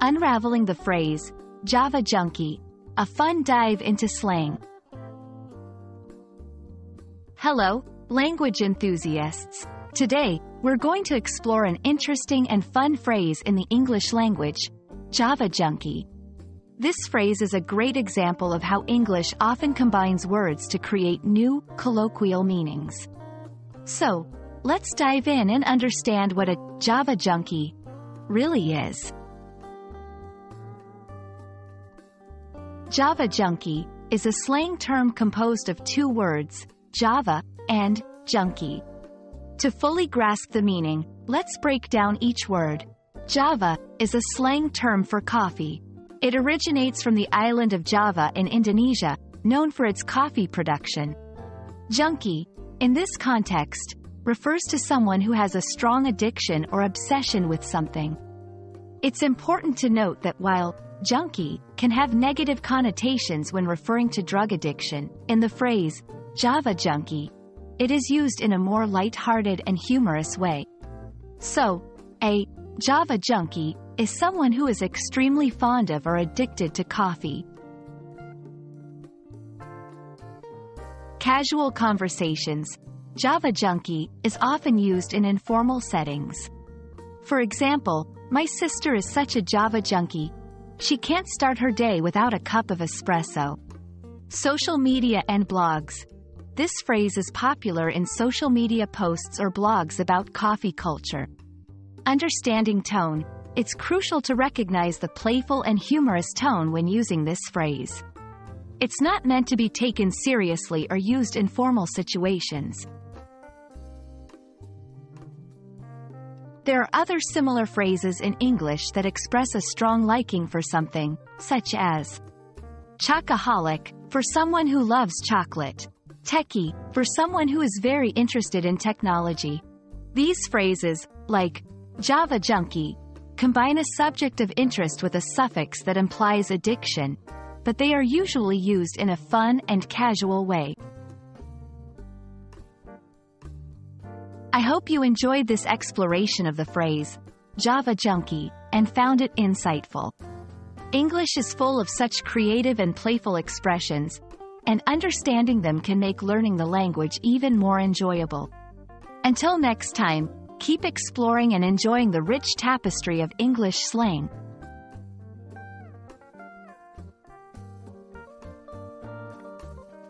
unraveling the phrase, Java Junkie, a fun dive into slang. Hello, language enthusiasts. Today, we're going to explore an interesting and fun phrase in the English language, Java Junkie. This phrase is a great example of how English often combines words to create new, colloquial meanings. So, let's dive in and understand what a Java junkie really is. Java junkie is a slang term composed of two words, Java and junkie. To fully grasp the meaning, let's break down each word. Java is a slang term for coffee. It originates from the island of Java in Indonesia, known for its coffee production. Junkie, in this context, refers to someone who has a strong addiction or obsession with something. It's important to note that while junkie can have negative connotations when referring to drug addiction, in the phrase Java junkie, it is used in a more light-hearted and humorous way. So, a Java junkie is someone who is extremely fond of or addicted to coffee. Casual conversations. Java junkie is often used in informal settings. For example, my sister is such a Java junkie. She can't start her day without a cup of espresso. Social media and blogs. This phrase is popular in social media posts or blogs about coffee culture. Understanding tone. It's crucial to recognize the playful and humorous tone when using this phrase. It's not meant to be taken seriously or used in formal situations. There are other similar phrases in English that express a strong liking for something, such as chocoholic, for someone who loves chocolate, techie, for someone who is very interested in technology. These phrases, like Java junkie, combine a subject of interest with a suffix that implies addiction, but they are usually used in a fun and casual way. I hope you enjoyed this exploration of the phrase, Java junkie, and found it insightful. English is full of such creative and playful expressions, and understanding them can make learning the language even more enjoyable. Until next time, keep exploring and enjoying the rich tapestry of English slang.